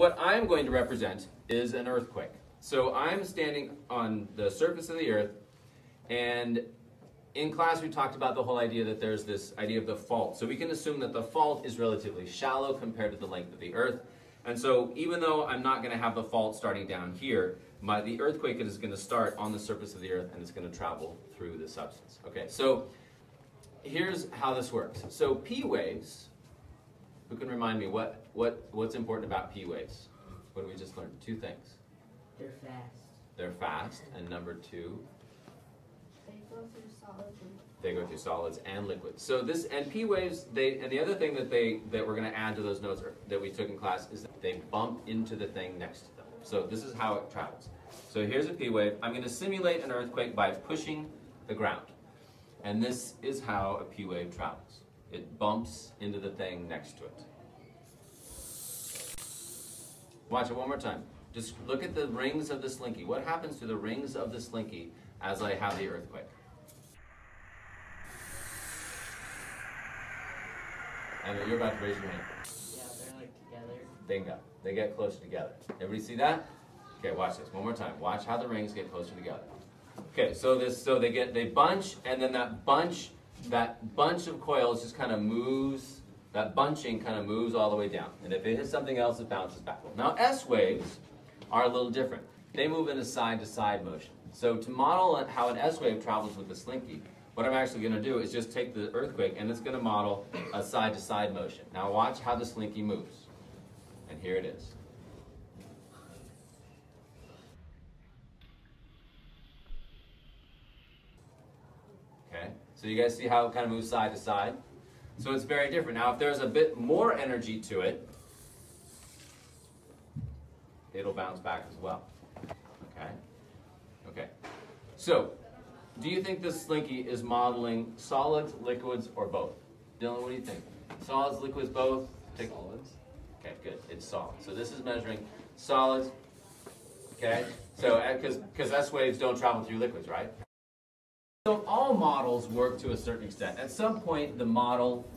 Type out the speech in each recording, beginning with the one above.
what I'm going to represent is an earthquake. So I'm standing on the surface of the earth, and in class we talked about the whole idea that there's this idea of the fault. So we can assume that the fault is relatively shallow compared to the length of the earth. And so even though I'm not going to have the fault starting down here, my, the earthquake is going to start on the surface of the earth and it's going to travel through the substance. Okay, so here's how this works. So P waves, who can remind me what, what, what's important about P waves? What did we just learn? Two things. They're fast. They're fast, and number two, They go through solids and they go through solids and liquids. So this and P waves, they and the other thing that they that we're going to add to those notes are, that we took in class is that they bump into the thing next to them. So this is how it travels. So here's a P wave. I'm going to simulate an earthquake by pushing the ground, and this is how a P wave travels. It bumps into the thing next to it. Watch it one more time. Just look at the rings of the slinky. What happens to the rings of the slinky as I have the earthquake? And you're about to raise your hand. Yeah, they're like together. Bingo. They get closer together. Everybody see that? Okay, watch this. One more time. Watch how the rings get closer together. Okay, so this so they get they bunch and then that bunch that bunch of coils just kind of moves that bunching kind of moves all the way down. And if it hits something else, it bounces back. Now S waves are a little different. They move in a side to side motion. So to model how an S wave travels with the slinky, what I'm actually going to do is just take the earthquake and it's going to model a side to side motion. Now watch how the slinky moves. And here it is. Okay, so you guys see how it kind of moves side to side? So it's very different. Now, if there's a bit more energy to it, it'll bounce back as well. Okay? Okay. So, do you think this slinky is modeling solids, liquids, or both? Dylan, what do you think? Solids, liquids, both? Take solids. Okay, good. It's solid. So this is measuring solids. Okay? So, because S waves don't travel through liquids, right? So all models work to a certain extent. At some point, the model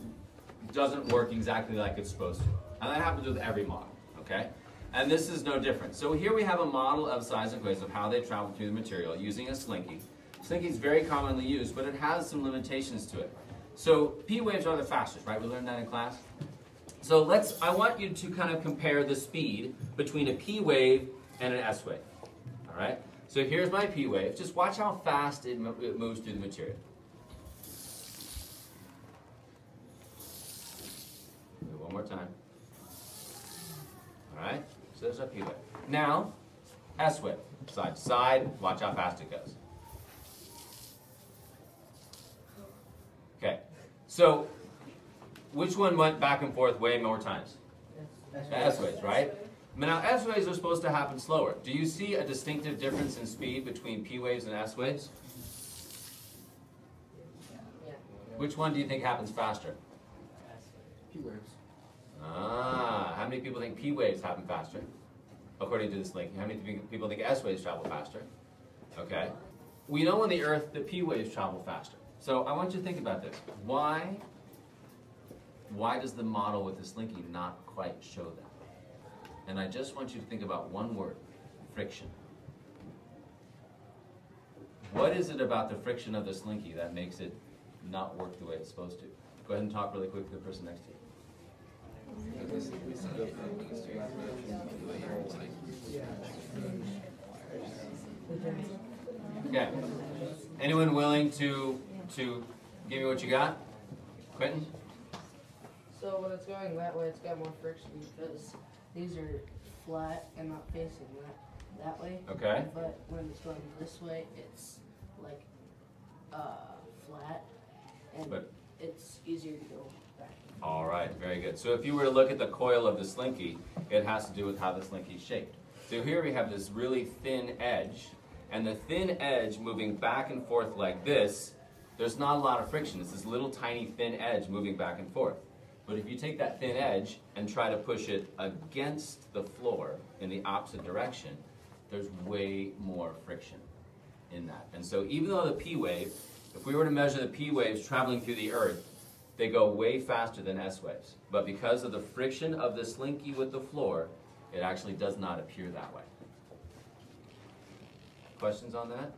doesn't work exactly like it's supposed to. And that happens with every model, okay? And this is no different. So here we have a model of seismic waves of how they travel through the material using a slinky. Slinky is very commonly used, but it has some limitations to it. So P waves are the fastest, right? We learned that in class. So let's, I want you to kind of compare the speed between a P wave and an S wave, all right? So here's my P wave. Just watch how fast it, mo it moves through the material. One more time. All right, so there's our P wave. Now, S wave, side to side, watch how fast it goes. Okay, so which one went back and forth way more times? S waves, right? Now, S waves are supposed to happen slower. Do you see a distinctive difference in speed between P waves and S waves? Yeah. Which one do you think happens faster? P waves. Ah, how many people think P waves happen faster? According to this link, how many people think S waves travel faster? Okay. We know on the Earth that P waves travel faster. So I want you to think about this. Why, why does the model with this slinky not quite show that? And I just want you to think about one word, friction. What is it about the friction of the slinky that makes it not work the way it's supposed to? Go ahead and talk really quick to the person next to you. Okay. Anyone willing to to give me what you got? Quentin? So when it's going that way, it's got more friction because these are flat and not facing that that way. Okay. But when it's going this way, it's like uh, flat, and But- it's easier to go back. All right, very good. So if you were to look at the coil of the slinky, it has to do with how the slinky is shaped. So here we have this really thin edge, and the thin edge moving back and forth like this, there's not a lot of friction. It's this little tiny thin edge moving back and forth. But if you take that thin edge and try to push it against the floor in the opposite direction, there's way more friction in that. And so even though the P wave, if we were to measure the P waves traveling through the earth, they go way faster than S waves. But because of the friction of the slinky with the floor, It actually does not appear that way. Questions on that?